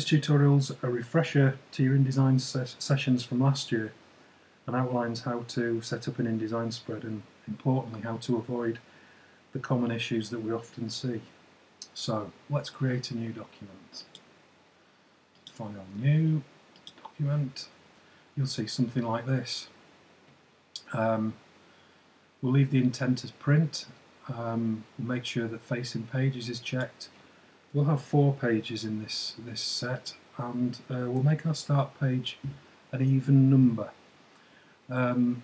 This tutorial is a refresher to your InDesign ses sessions from last year and outlines how to set up an InDesign spread and importantly how to avoid the common issues that we often see. So let's create a new document. File new, document, you'll see something like this. Um, we'll leave the intent as print, um, we'll make sure that facing pages is checked. We'll have four pages in this, this set and uh, we'll make our start page an even number. Um,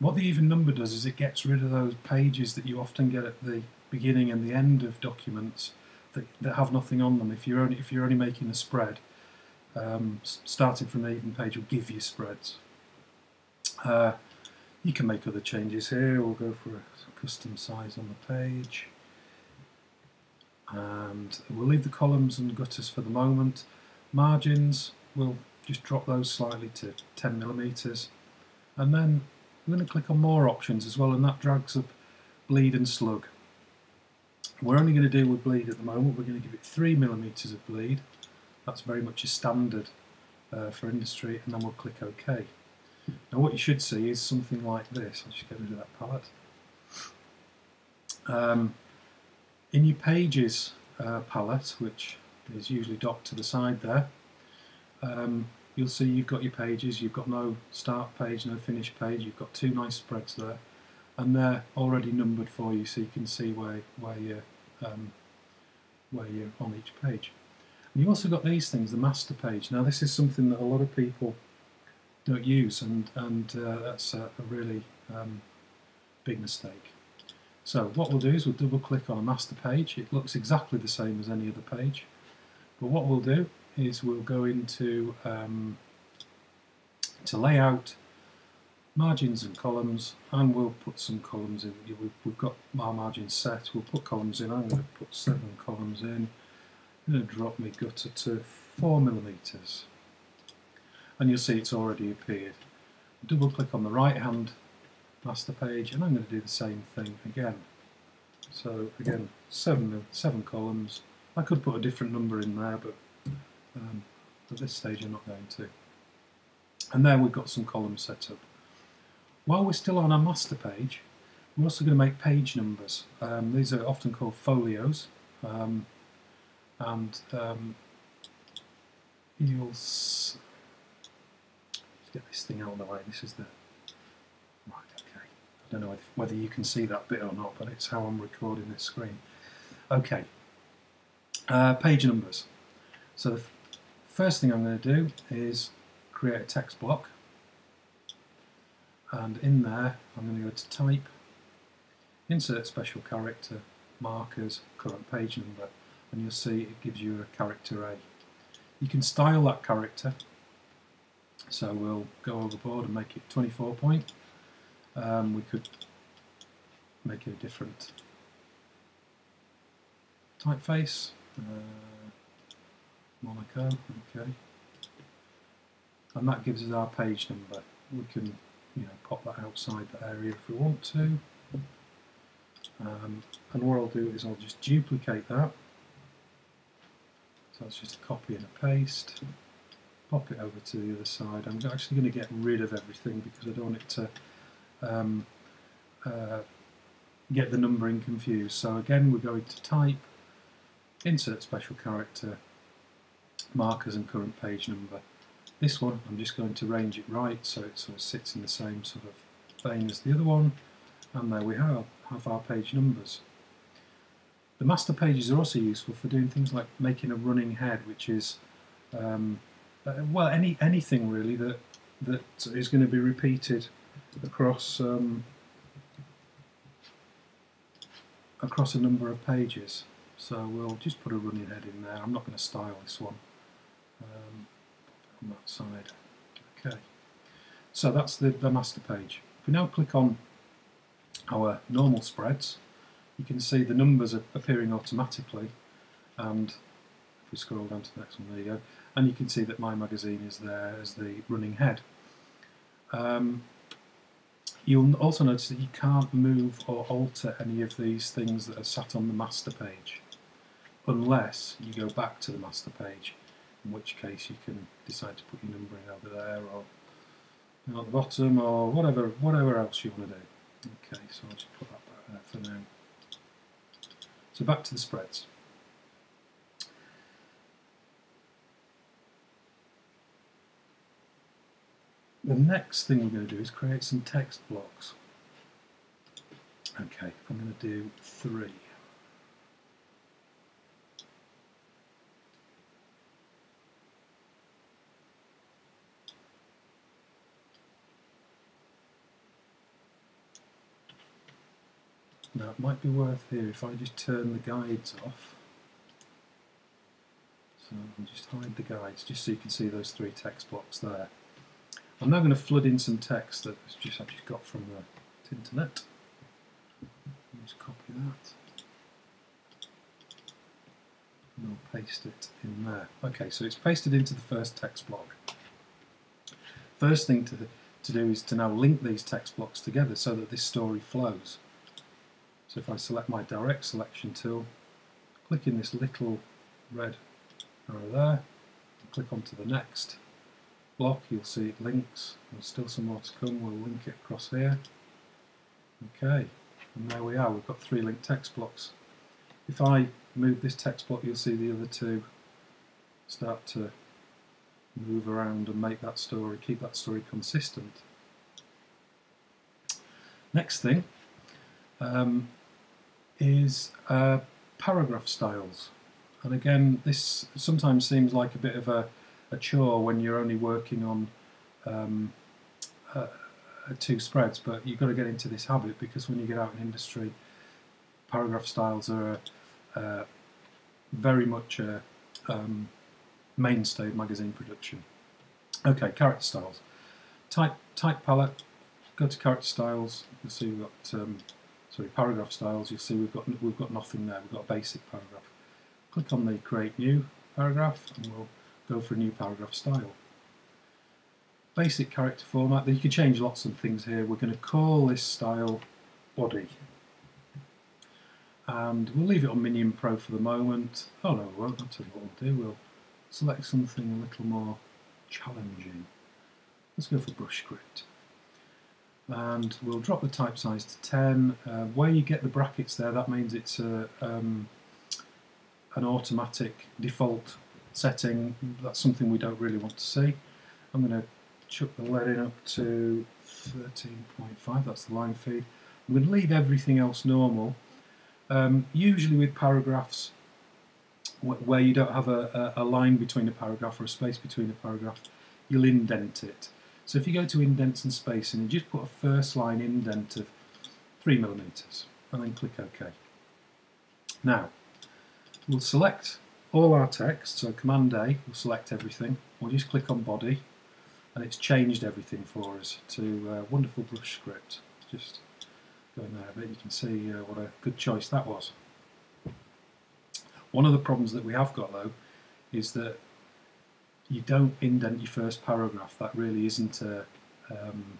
what the even number does is it gets rid of those pages that you often get at the beginning and the end of documents that, that have nothing on them. If you're only, if you're only making a spread, um, starting from the even page will give you spreads. Uh, you can make other changes here. We'll go for a custom size on the page. And we'll leave the columns and gutters for the moment. Margins, we'll just drop those slightly to 10 millimeters. And then I'm going to click on more options as well and that drags up bleed and slug. We're only going to deal with bleed at the moment. We're going to give it 3 millimeters of bleed. That's very much a standard uh, for industry and then we'll click OK. Now what you should see is something like this. I'll just get rid of that palette. Um, in your pages uh, palette, which is usually docked to the side there, um, you'll see you've got your pages, you've got no start page, no finish page, you've got two nice spreads there, and they're already numbered for you so you can see where, where, you're, um, where you're on each page. And you've also got these things, the master page. Now this is something that a lot of people don't use and, and uh, that's a, a really um, big mistake. So what we'll do is we'll double click on a master page. It looks exactly the same as any other page. But what we'll do is we'll go into um, to layout, margins and columns, and we'll put some columns in. We've got our margins set. We'll put columns in. I'm going to put seven columns in. I'm going to drop my gutter to four millimeters and you'll see it's already appeared. Double click on the right hand master page and I'm going to do the same thing again. So again, seven, seven columns. I could put a different number in there, but um, at this stage I'm not going to. And there we've got some columns set up. While we're still on our master page, we're also going to make page numbers. Um, these are often called folios. Um, and um, you'll get this thing out of the way. This is the don't know whether you can see that bit or not, but it's how I'm recording this screen. Okay. Uh, page numbers. So the first thing I'm going to do is create a text block, and in there I'm going to go to Type, Insert Special Character, Markers, Current Page Number, and you'll see it gives you a character A. You can style that character so we'll go overboard and make it 24 point. Um, we could make it a different typeface. Uh, Monaco, okay. And that gives us our page number. We can you know, pop that outside the area if we want to. Um, and what I'll do is I'll just duplicate that. So it's just a copy and a paste pop it over to the other side. I'm actually going to get rid of everything because I don't want it to um, uh, get the numbering confused. So again, we're going to type, insert special character, markers and current page number. This one, I'm just going to range it right so it sort of sits in the same sort of vein as the other one. And there we have, have our page numbers. The master pages are also useful for doing things like making a running head, which is um, uh, well, any anything really that that is going to be repeated across um, across a number of pages. So we'll just put a running head in there. I'm not going to style this one um, on that side. Okay, so that's the, the master page. If we now click on our normal spreads, you can see the numbers are appearing automatically and if we scroll down to the next one, there you go and you can see that my magazine is there as the running head. Um, you'll also notice that you can't move or alter any of these things that are sat on the master page unless you go back to the master page. in which case you can decide to put your numbering over there or at the bottom or whatever whatever else you want to do. Okay, so I'll just put that back there for now. So back to the spreads. The next thing we're going to do is create some text blocks. Okay, I'm going to do three. Now it might be worth here if I just turn the guides off. So I'll just hide the guides just so you can see those three text blocks there. I'm now going to flood in some text that just I've just got from the internet. Just copy that. And I'll paste it in there. Okay, so it's pasted into the first text block. First thing to, to do is to now link these text blocks together so that this story flows. So if I select my direct selection tool, click in this little red arrow there, and click onto the next block, you'll see it links. There's still some more to come. We'll link it across here. Okay, and there we are. We've got three linked text blocks. If I move this text block, you'll see the other two start to move around and make that story, keep that story consistent. Next thing um, is uh, paragraph styles. And again, this sometimes seems like a bit of a a chore when you're only working on um, uh, two spreads, but you've got to get into this habit because when you get out in industry, paragraph styles are uh, very much a um, mainstay of magazine production. Okay, character styles. Type type palette. Go to character styles. You'll see we've got um, sorry paragraph styles. You'll see we've got we've got nothing there. We've got a basic paragraph. Click on the create new paragraph, and we'll go for a new paragraph style. Basic character format, you can change lots of things here. We're going to call this style body. And we'll leave it on Minion Pro for the moment. Oh no, we won't. That's what we'll do. We'll select something a little more challenging. Let's go for brush script. And we'll drop the type size to 10. Uh, where you get the brackets there, that means it's a, um, an automatic default setting, that's something we don't really want to see. I'm going to chuck the leading up to 13.5, that's the line feed. I'm going to leave everything else normal. Um, usually with paragraphs where you don't have a, a, line between a paragraph or a space between a paragraph, you'll indent it. So if you go to indents and spacing, you just put a first line indent of 3 millimeters and then click OK. Now, we'll select all our text, so Command A will select everything. We'll just click on body and it's changed everything for us to uh, wonderful brush script. Just going there a bit, you can see uh, what a good choice that was. One of the problems that we have got though is that you don't indent your first paragraph. That really isn't a, um,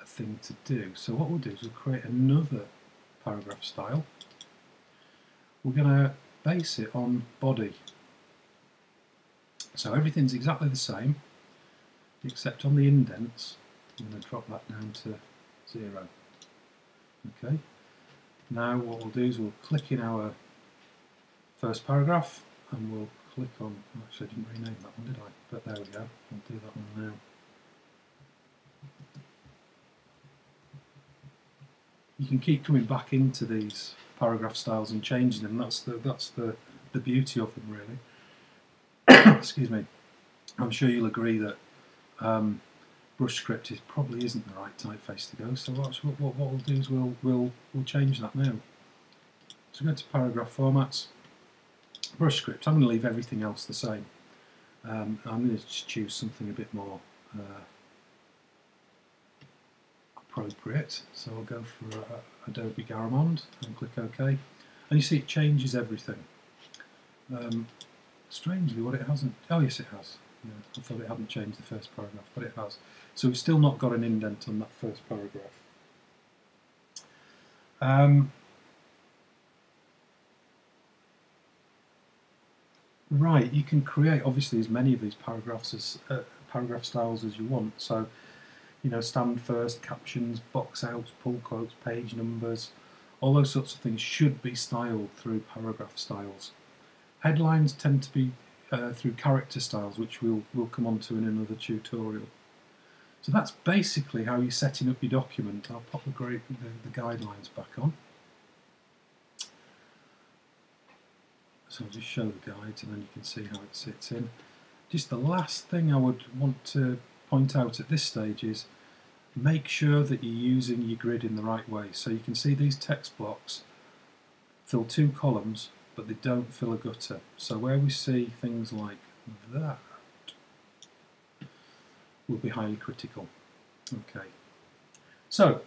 a thing to do. So what we'll do is we'll create another paragraph style we're going to base it on body. So everything's exactly the same, except on the indents, I'm going to drop that down to zero. Okay. Now what we'll do is we'll click in our first paragraph and we'll click on, actually I didn't rename that one did I? But there we go, I'll do that one now. You can keep coming back into these paragraph styles and changing them. That's the that's the the beauty of them, really. Excuse me. I'm sure you'll agree that um, brush script is probably isn't the right typeface to go. So what, what, what we'll do is we'll we'll we'll change that now. So go to paragraph formats, brush script. I'm going to leave everything else the same. Um, I'm going to choose something a bit more uh, appropriate. So I'll go for uh, Adobe Garamond and click OK. And you see it changes everything. Um, strangely, what it hasn't... Oh, yes, it has. Yeah, I thought it hadn't changed the first paragraph, but it has. So we've still not got an indent on that first paragraph. Um, Right, you can create obviously as many of these paragraphs as uh, paragraph styles as you want. So, you know, standfirst, captions, box outs, pull quotes, page numbers, all those sorts of things should be styled through paragraph styles. Headlines tend to be uh, through character styles, which we'll we'll come on to in another tutorial. So that's basically how you're setting up your document. I'll pop the, the, the guidelines back on. So I'll just show the guides and then you can see how it sits in. Just the last thing I would want to point out at this stage is make sure that you're using your grid in the right way. So you can see these text blocks fill two columns but they don't fill a gutter. So where we see things like that will be highly critical. Okay. So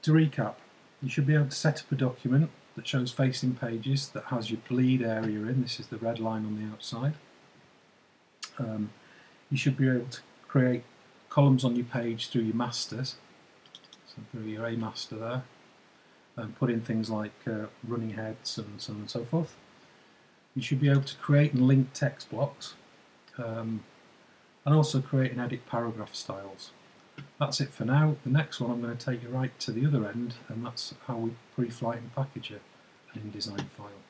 to recap, you should be able to set up a document that shows facing pages that has your bleed area in. This is the red line on the outside. Um, you should be able to create columns on your page through your masters. So through your A master there. And put in things like uh, running heads and so on and so forth. You should be able to create and link text blocks. Um, and also create and edit paragraph styles. That's it for now. The next one I'm going to take you right to the other end and that's how we pre-flight and package an InDesign file.